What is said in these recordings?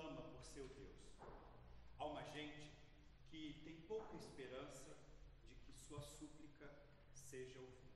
clama por seu Deus. Há uma gente que tem pouca esperança de que sua súplica seja ouvida.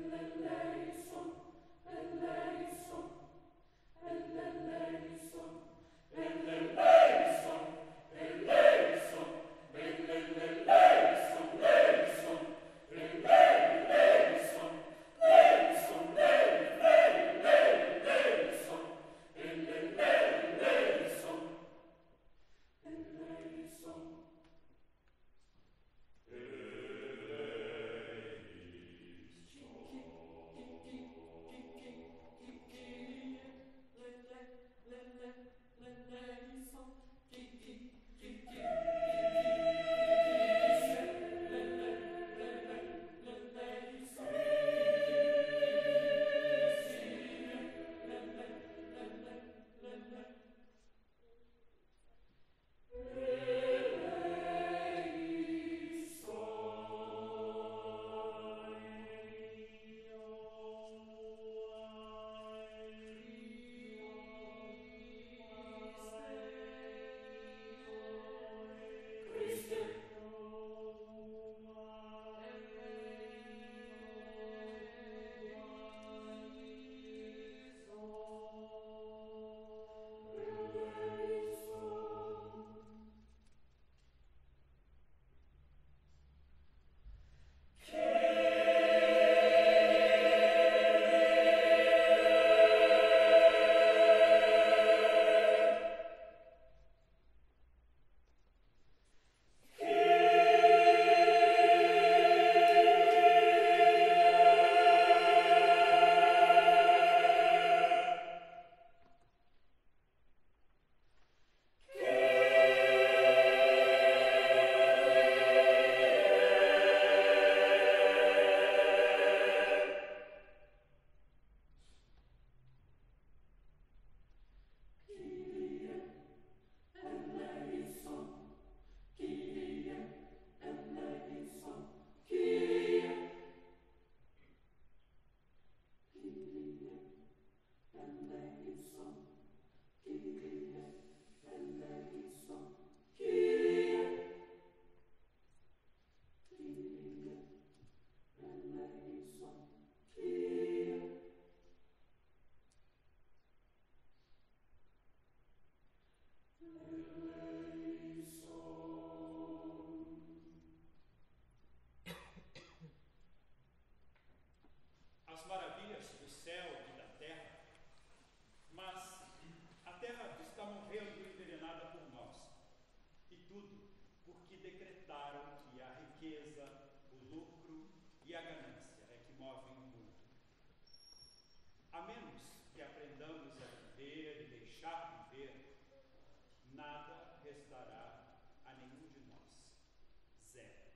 Elleison, Elleison, Elleison, riqueza, o lucro e a ganância é que movem o mundo. A menos que aprendamos a viver e deixar viver, nada restará a nenhum de nós. Zero.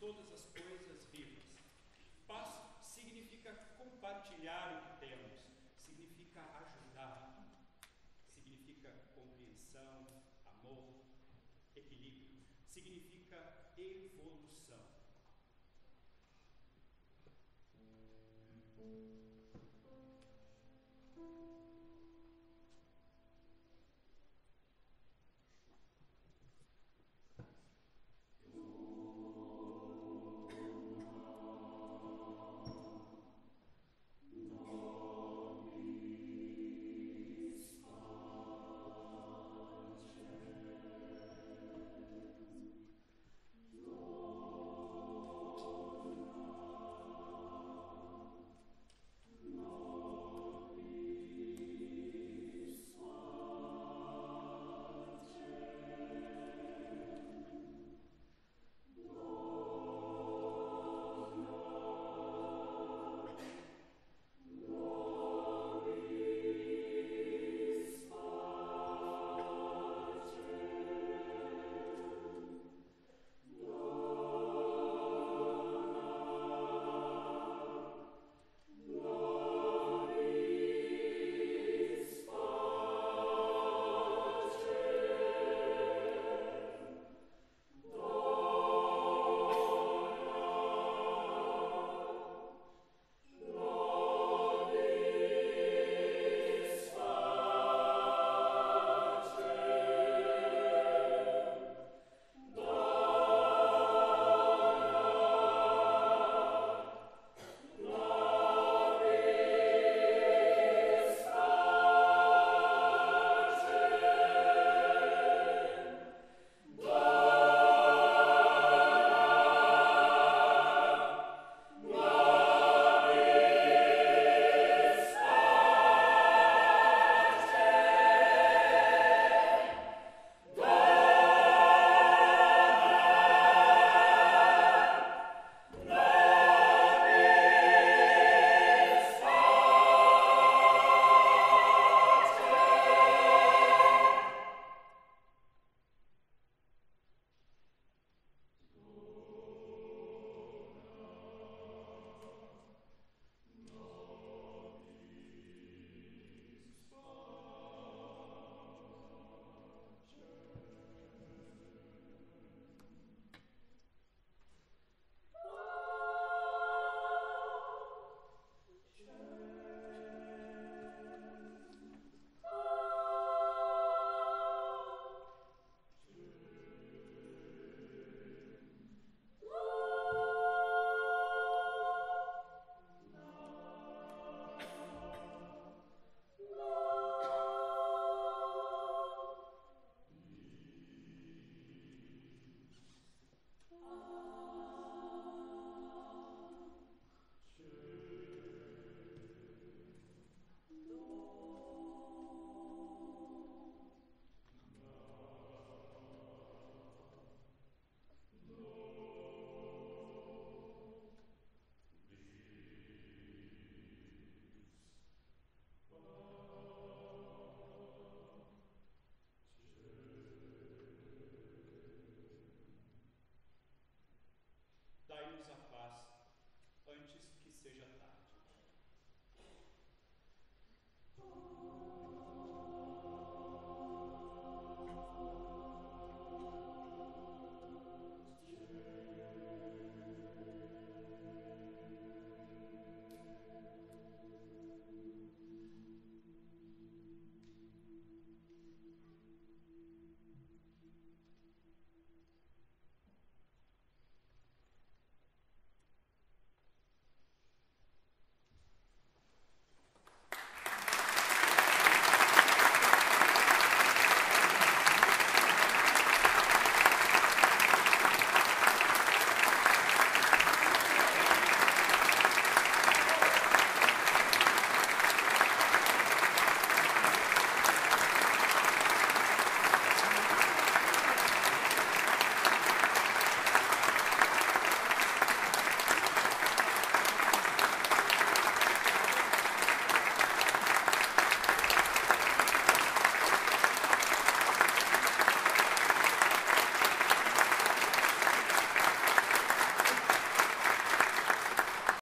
todas as coisas vivas. Paz significa compartilhar o que temos, significa ajudar, significa compreensão, amor, equilíbrio, significa evolução.